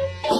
Oh.